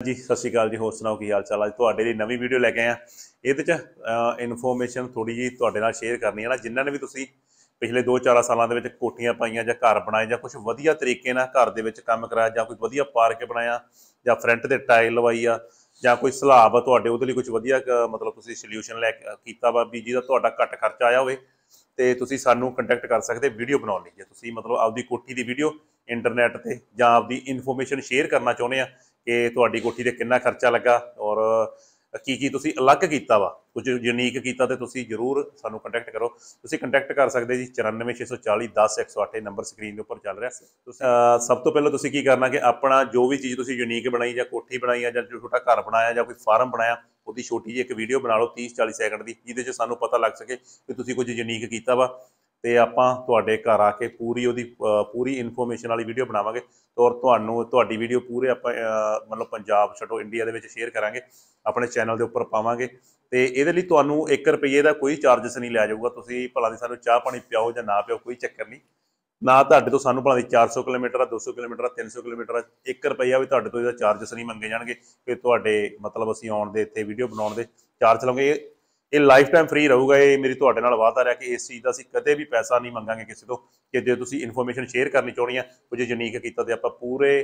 ਜੀ, ਸਤਿ ਸ਼੍ਰੀ ਅਕਾਲ ਜੀ, ਹੋਰ ਸੁਣਾਓ ਕੀ ਹਾਲ ਚਾਲ ਅੱਜ ਤੁਹਾਡੇ ਲਈ ਨਵੀਂ ਵੀਡੀਓ ਲੈ ਕੇ ਆਏ ਆ। ਇਹਦੇ ਚ ਇਨਫੋਰਮੇਸ਼ਨ ਥੋੜੀ ਜੀ ਤੁਹਾਡੇ ਨਾਲ ਸ਼ੇਅਰ ਕਰਨੀ ਹੈ ਨਾ। ਜਿਨ੍ਹਾਂ ਨੇ ਵੀ ਤੁਸੀਂ ਪਿਛਲੇ 2-4 ਸਾਲਾਂ ਦੇ ਵਿੱਚ ਕੋਠੀਆਂ ਪਾਈਆਂ ਜਾਂ ਘਰ ਬਣਾਏ ਜਾਂ ਕੁਝ ਵਧੀਆ ਤਰੀਕੇ ਨਾਲ ਘਰ ਦੇ ਵਿੱਚ ਕੰਮ ਕਰਾਇਆ ਜਾਂ ਕੋਈ ਵਧੀਆ ਪਾਰਕ ਬਣਾਇਆ ਜਾਂ ਫਰੰਟ ਤੇ ਟਾਇਲ ਲਵਾਈ ਆ ਜਾਂ ਕੋਈ ਸਲਾਬ ਆ ਤੁਹਾਡੇ, ਉਹਦੇ ਲਈ ਕੁਝ ਵਧੀਆ ਕ- ਮਤਲਬ ਤੁਸੀਂ ਸੋਲੂਸ਼ਨ ਲੈ ਕੇ ਕੀਤਾ ਵਾ ਵੀ ਜਿਹਦਾ ਤੁਹਾਡਾ ਘੱਟ ਖਰਚਾ ਆਇਆ ਹੋਵੇ ਤੇ ਤੁਸੀਂ ਸਾਨੂੰ ਕੰਟੈਕਟ ਕਰ ਸਕਦੇ ਵੀਡੀਓ ਬਣਾਉਣ ਲਈ। ਜੇ ਤੁਸੀਂ ਮਤਲਬ ਆਪਦੀ ਕੋਠੀ ਦੀ ਵੀਡੀਓ ਇੰਟਰਨੈਟ ਤੇ ਜਾਂ ਆਪਦੀ ਇਨਫੋਰਮੇਸ਼ਨ ਸ਼ੇਅਰ ਕਰਨਾ ਚਾਹੁੰਦੇ ਆ ਕਿ ਤੁਹਾਡੀ ਕੋਠੀ ਤੇ ਕਿੰਨਾ ਖਰਚਾ ਲੱਗਾ ਔਰ ਕੀ ਕੀ ਤੁਸੀਂ ਅਲੱਗ ਕੀਤਾ ਵਾ? ਕੁਝ ਯੂਨੀਕ ਕੀਤਾ ਤੇ ਤੁਸੀਂ ਜਰੂਰ ਸਾਨੂੰ ਕੰਟੈਕਟ ਕਰੋ। ਤੁਸੀਂ ਕੰਟੈਕਟ ਕਰ ਸਕਦੇ ਜੀ 94640 10108 ਇਹ ਨੰਬਰ ਸਕਰੀਨ ਦੇ ਉੱਪਰ ਚੱਲ ਰਿਹਾ। ਤੁਸੀਂ ਸਭ ਤੋਂ ਪਹਿਲਾਂ ਤੁਸੀਂ ਕੀ ਕਰਨਾ ਕਿ ਆਪਣਾ ਜੋ ਵੀ ਚੀਜ਼ ਤੁਸੀਂ ਯੂਨੀਕ ਬਣਾਈ ਜਾਂ ਕੋਠੀ ਬਣਾਈ ਆ ਜਾਂ ਜੋ ਛੋਟਾ ਘਰ ਬਣਾਇਆ ਜਾਂ ਕੋਈ ਫਾਰਮ ਬਣਾਇਆ, ਉਹਦੀ ਛੋਟੀ ਜਿਹੀ ਇੱਕ ਵੀਡੀਓ ਬਣਾ ਲਓ 30 40 ਸੈਕਿੰਡ ਦੀ, ਜਿਹਦੇ 'ਚ ਸਾਨੂੰ ਪਤਾ ਲੱਗ ਸਕੇ ਕਿ ਤੁਸੀਂ ਕੁਝ ਯੂਨੀਕ ਕੀਤਾ ਵਾ। ਤੇ ਆਪਾਂ ਤੁਹਾਡੇ ਘਰ ਆ ਕੇ ਪੂਰੀ ਉਹਦੀ ਪੂਰੀ ਇਨਫੋਰਮੇਸ਼ਨ ਵਾਲੀ ਵੀਡੀਓ ਬਣਾਵਾਂਗੇ ਔਰ ਤੁਹਾਨੂੰ, ਤੁਹਾਡੀ ਵੀਡੀਓ ਪੂਰੇ ਆਪਾਂ ਮਤਲਬ ਪੰਜਾਬ ਛੱਡੋ ਇੰਡੀਆ ਦੇ ਵਿੱਚ ਸ਼ੇਅਰ ਕਰਾਂਗੇ, ਆਪਣੇ ਚੈਨਲ ਦੇ ਉੱਪਰ ਪਾਵਾਂਗੇ ਤੇ ਇਹਦੇ ਲਈ ਤੁਹਾਨੂੰ 1 ਰੁਪਏ ਦਾ ਕੋਈ ਚਾਰਜਸ ਨਹੀਂ ਲਿਆ ਜਾਊਗਾ, ਤੁਸੀਂ ਭਲਾ ਦੀ ਸਾਨੂੰ ਚਾਹ ਪਾਣੀ ਪਿਆਓ ਜਾਂ ਨਾ ਪਿਆਓ, ਕੋਈ ਚੱਕਰ ਨਹੀਂ। ਨਾ ਤੁਹਾਡੇ ਤੋਂ ਸਾਨੂੰ ਭਲਾ ਦੀ 400 ਕਿਲੋਮੀਟਰ ਆ 200 ਕਿਲੋਮੀਟਰ ਆ 300 ਕਿਲੋਮੀਟਰ ਆ 1 ਰੁਪਈਆ ਵੀ ਤੁਹਾਡੇ ਤੋਂ ਇਹਦਾ ਚਾਰਜਸ ਨਹੀਂ ਮੰਗੇ ਜਾਣਗੇ ਕਿ ਤੁਹਾਡੇ ਮਤਲਬ ਅਸੀਂ ਆਉਣ ਦੇ ਇੱਥੇ ਵੀਡੀਓ ਬਣਾਉਣ ਦੇ ਚਾਰਜ ਲਵਾਂਗੇ ਇਹ ਲਾਈਫ ਟਾਈਮ ਫ੍ਰੀ ਰਹੂਗਾ, ਇਹ ਮੇਰੀ ਤੁਹਾਡੇ ਨਾਲ ਵਾਅਦਾ ਰਿਹਾ ਕਿ ਇਸ ਚੀਜ਼ ਦਾ ਅਸੀਂ ਕਦੇ ਵੀ ਪੈਸਾ ਨਹੀਂ ਮੰਗਾਂਗੇ ਕਿਸੇ ਤੋਂ, ਕਿ ਜੇ ਤੁਸੀਂ ਇਨਫੋਰਮੇਸ਼ਨ ਸ਼ੇਅਰ ਕਰਨੀ ਚਾਹੁੰਦੀ ਆ ਕੁਝ ਯੂਨੀਕ ਕੀਤਾ ਤੇ ਆਪਾਂ ਪੂਰੇ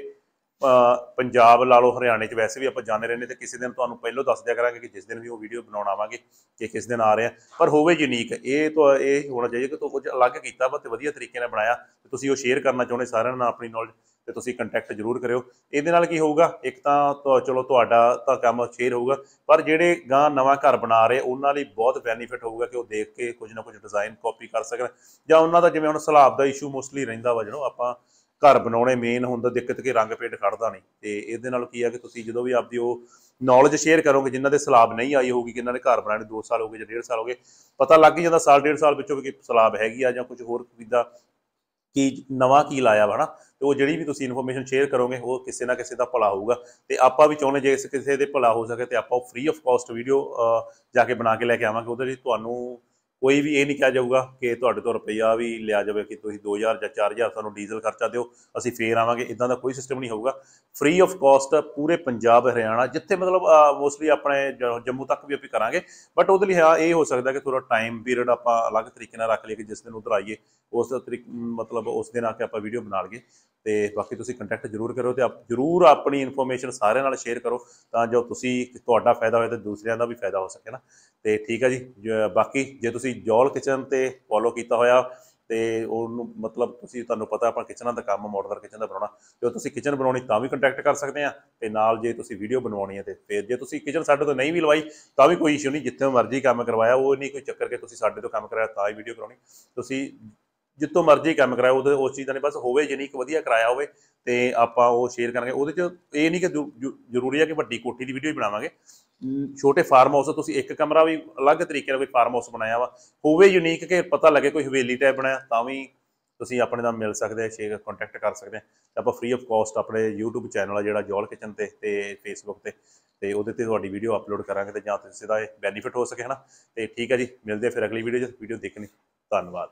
ਪੰਜਾਬ ਲਾ ਲਓ, ਹਰਿਆਣੇ 'ਚ ਵੈਸੇ ਵੀ ਆਪਾਂ ਜਾਣੇ ਰਹਿੰਦੇ, ਤੇ ਕਿਸੇ ਦਿਨ ਤੁਹਾਨੂੰ ਪਹਿਲਾਂ ਦੱਸ ਦਿਆ ਕਰਾਂਗੇ ਕਿ ਜਿਸ ਦਿਨ ਵੀ ਉਹ ਵੀਡੀਓ ਬਣਾਉਣ ਆਵਾਂਗੇ, ਕਿ ਕਿਸ ਦਿਨ ਆ ਰਿਹਾ ਪਰ ਹੋਵੇ ਯੂਨੀਕ ਇਹ ਤਾਂ, ਇਹ ਹੋਣਾ ਚਾਹੀਦਾ ਕਿ ਤੂੰ ਕੁਝ ਅਲੱਗ ਕੀਤਾ ਵਾ ਤੇ ਵਧੀਆ ਤਰੀਕੇ ਨਾਲ ਬਣਾਇਆ, ਤੇ ਤੁਸੀਂ ਉਹ ਸ਼ੇਅਰ ਕਰਨਾ ਚਾਹੁੰਦੇ ਸਾਰਿਆਂ ਨਾਲ ਆਪਣੀ ਨੌਲੇਜ ਤੇ ਤੁਸੀਂ ਕੰਟੈਕਟ ਜ਼ਰੂਰ ਕਰਿਓ। ਇਹਦੇ ਨਾਲ ਕੀ ਹੋਊਗਾ? ਇੱਕ ਤਾਂ ਚਲੋ ਤੁਹਾਡਾ ਤਾਂ ਕੰਮ ਸ਼ੇਅਰ ਹੋਊਗਾ, ਪਰ ਜਿਹੜੇ ਗਾਂ ਨਵਾਂ ਘਰ ਬਣਾ ਰਹੇ, ਉਹਨਾਂ ਲਈ ਬਹੁਤ ਬੈਨੀਫਿਟ ਹੋਊਗਾ ਕਿ ਉਹ ਦੇਖ ਕੇ ਕੁਝ ਨਾ ਕੁਝ ਡਿਜ਼ਾਈਨ ਕਾਪੀ ਕਰ ਸਕਣ। ਜਾਂ ਉਹਨਾਂ ਦਾ ਜਿਵੇਂ ਹੁਣ ਸਲਾਬ ਦਾ ਇਸ਼ੂ ਮੋਸਟਲੀ ਰਹਿੰਦਾ ਵਾ, ਜਦੋਂ ਆਪਾਂ ਘਰ ਬਣਾਉਣੇ ਮੇਨ ਹੁੰਦਾ, ਦਿੱਕਤ ਕਿ ਰੰਗ ਪੇਂਟ ਖੜਦਾ ਨਹੀਂ। ਤੇ ਇਹਦੇ ਨਾਲ ਕੀ ਆ ਕਿ ਤੁਸੀਂ ਜਦੋਂ ਵੀ ਆਪਦੀ ਉਹ ਨੌਲੇਜ ਸ਼ੇਅਰ ਕਰੋਗੇ, ਜਿਨ੍ਹਾਂ ਦੇ ਸਲਾਬ ਨਹੀਂ ਆਈ ਹੋਊਗੀ ਕਿੰਨਾਂ ਦੇ ਘਰ ਬਣਾਉਣੇ 2 ਸਾਲ ਹੋ ਗਏ ਜਾਂ 1.5 ਸਾਲ ਹੋ ਗਏ, ਪਤਾ ਲੱਗ ਹੀ ਜਾਂਦਾ ਸਾਲ, ਡੇਢ ਸਾਲ ਵਿੱਚੋਂ ਵੀ ਕਿ ਸਲਾਬ ਹੈਗੀ ਆ ਜਾਂ ਕੁਝ ਹੋਰ ਕਿੱਦਾਂ ਕੀ ਨਵਾਂ ਕੀ ਲਾਇਆ ਵਾ ਨਾ, ਤੇ ਉਹ ਜਿਹੜੀ ਵੀ ਤੁਸੀਂ ਇਨਫੋਰਮੇਸ਼ਨ ਸ਼ੇਅਰ ਕਰੋਗੇ, ਉਹ ਕਿਸੇ ਨਾ ਕਿਸੇ ਦਾ ਭਲਾ ਹੋਊਗਾ। ਤੇ ਆਪਾਂ ਵੀ ਚਾਹੁੰਦੇ ਜੇ ਇਸ ਕਿਸੇ ਦੇ ਭਲਾ ਹੋ ਸਕੇ ਤੇ ਆਪਾਂ ਉਹ ਫ੍ਰੀ ਆਫ ਕਾਸਟ ਵੀਡੀਓ ਜਾ ਕੇ ਬਣਾ ਕੇ ਲੈ ਕੇ ਆਵਾਂਗੇ, ਉਹਦੇ ਲਈ ਤੁਹਾਨੂੰ ਕੋਈ ਵੀ ਇਹ ਨਹੀਂ ਕਿਹਾ ਜਾਊਗਾ ਕਿ ਤੁਹਾਡੇ ਤੋਂ ਰੁਪਈਆ ਵੀ ਲਿਆ ਜਾਵੇ ਕਿ ਤੁਸੀਂ 2000 ਜਾਂ 4000 ਤੁਹਾਨੂੰ ਡੀਜ਼ਲ ਖਰਚਾ ਦਿਓ, ਅਸੀਂ ਫੇਰ ਆਵਾਂਗੇ ਇਦਾਂ ਦਾ ਕੋਈ ਸਿਸਟਮ ਨਹੀਂ ਹੋਊਗਾ। ਫ੍ਰੀ ਆਫ ਕਾਸਟ ਪੂਰੇ ਪੰਜਾਬ, ਹਰਿਆਣਾ, ਜਿੱਥੇ ਮਤਲਬ ਮੋਸਟਲੀ ਆਪਣੇ ਜੰਮੂ ਤੱਕ ਵੀ ਆਪਾਂ ਕਰਾਂਗੇ। ਬਟ ਉਹਦੇ ਲਈ, ਹਾਂ, ਇਹ ਹੋ ਸਕਦਾ ਕਿ ਥੋੜਾ ਟਾਈਮ ਪੀਰੀਅਡ ਆਪਾਂ ਅਲੱਗ ਤਰੀਕੇ ਨਾਲ ਰੱਖ ਲਈਏ ਕਿ ਜਿਸ ਦਿਨ ਉਧਰ ਆਈਏ, ਉਸ ਤਰੀਕ ਮਤਲਬ ਉਸ ਦਿਨ ਆ ਕੇ ਆਪਾਂ ਵੀਡੀਓ ਬਣਾ ਲਈਏ। ਤੇ ਬਾਕੀ ਤੁਸੀਂ ਕੰਟੈਕਟ ਜ਼ਰੂਰ ਕਰੋ ਤੇ ਆਪ, ਜ਼ਰੂਰ ਆਪਣੀ ਇਨਫੋਰਮੇਸ਼ਨ ਸਾਰਿਆਂ ਨਾਲ ਸ਼ੇਅਰ ਕਰੋ, ਤਾਂ ਜੋ ਤੁਸੀਂ, ਤੁਹਾਡਾ ਫਾਇਦਾ ਹੋਵੇ ਤੇ ਦੂਸਰਿਆਂ ਦਾ ਵੀ ਫਾਇਦਾ ਹੋ ਸਕੇ ਨਾ। ਤੇ ਠੀਕ ਹੈ ਜੀ, ਬਾਕੀ ਜੇ ਤੁਸੀਂ ਤੁਸੀਂ ਜੋਲ ਕਿਚਨ ਤੇ ਫੋਲੋ ਕੀਤਾ ਹੋਇਆ ਤੇ ਉਹਨੂੰ ਮਤਲਬ ਤੁਸੀਂ ਤੁਹਾਨੂੰ ਪਤਾ ਆਪਾਂ ਕਿਚਨਾਂ ਦਾ ਕੰਮ ਮਾਡਲਰ ਕਿਚਨ ਦਾ ਬਣਾਉਣਾ ਜੇ ਤੁਸੀਂ ਕਿਚਨ ਬਣਾਉਣੀ ਤਾਂ ਵੀ ਕੰਟੈਕਟ ਕਰ ਸਕਦੇ ਆ ਤੇ ਨਾਲ ਜੇ ਤੁਸੀਂ ਵੀਡੀਓ ਬਣਵਾਉਣੀ ਹੈ ਤੇ ਫਿਰ ਜੇ ਤੁਸੀਂ ਕਿਚਨ ਸਾਡੇ ਤੋਂ ਨਹੀਂ ਵੀ ਲਵਾਈ ਤਾਂ ਵੀ ਕੋਈ ਇਸ਼ੂ ਨਹੀਂ, ਜਿੱਥੇ ਮਰਜ਼ੀ ਕੰਮ ਕਰਵਾਇਆ, ਉਹ ਨਹੀਂ ਕੋਈ ਚੱਕਰ ਕਿ ਤੁਸੀਂ ਸਾਡੇ ਤੋਂ ਕੰਮ ਕਰਾਇਆ ਤਾਂ ਹੀ ਵੀਡੀਓ ਕਰਾਉਣੀ। ਤੁਸੀਂ ਜਿੱਥੋਂ ਮਰਜ਼ੀ ਕੰਮ ਕਰਾਇਆ, ਉਹਦੇ ਉਸ ਚੀਜ਼ ਦਾ ਨਹੀਂ, ਬਸ ਹੋਵੇ ਯੂਨੀਕ ਵਧੀਆ ਕਰਾਇਆ ਹੋਵੇ ਤੇ ਆਪਾਂ ਉਹ ਸ਼ੇਅਰ ਕਰਾਂਗੇ। ਉਹਦੇ ਚ ਇਹ ਨਹੀਂ ਕਿ ਜ਼ਰੂਰੀ ਹੈ ਕਿ ਵੱਡੀ ਕੋਠੀ ਦੀ ਵੀਡੀਓ ਹੀ ਬਣਾਵਾਂਗੇ। ਛੋਟੇ ਫਾਰਮ ਹਾਊਸ ਤੁਸੀਂ ਇੱਕ ਕਮਰਾ ਵੀ ਅਲੱਗ ਤਰੀਕੇ ਨਾਲ ਕੋਈ ਫਾਰਮ ਹਾਊਸ ਬਣਾਇਆ ਵਾ। ਹੋਵੇ ਯੂਨੀਕ ਕਿ ਪਤਾ ਲੱਗੇ ਕੋਈ ਹਵੇਲੀ ਟਾਈਪ ਬਣਾਇਆ, ਤਾਂ ਵੀ ਤੁਸੀਂ ਆਪਣੇ ਨਾਲ ਮਿਲ ਸਕਦੇ ਆ ਸ਼ੇਅਰ ਕੰਟੈਕਟ ਕਰ ਸਕਦੇ ਆ। ਆਪਾਂ ਫ੍ਰੀ ਆਫ ਕਾਸਟ ਆਪਣੇ YouTube ਚੈਨਲ ਆ ਜਿਹੜਾ ਜੋਲ ਕਿਚਨ ਤੇ ਤੇ Facebook ਤੇ ਤੇ ਉਹਦੇ ਤੇ ਤੁਹਾਡੀ ਵੀਡੀਓ ਅਪਲੋਡ ਕਰਾਂਗੇ ਤੇ ਜਾਂ ਤੁਸੀਂ ਦਾ ਇਹ ਬੈਨੀਫਿਟ ਹੋ ਸਕੇ, ਹਨਾ? ਤੇ ਠੀਕ ਹੈ ਜੀ, ਮਿਲਦੇ ਆ ਫਿਰ ਅਗਲੀ ਵੀਡੀਓ 'ਚ। ਵੀਡੀਓ ਦੇਖਣੀ। ਧੰਨਵਾਦ।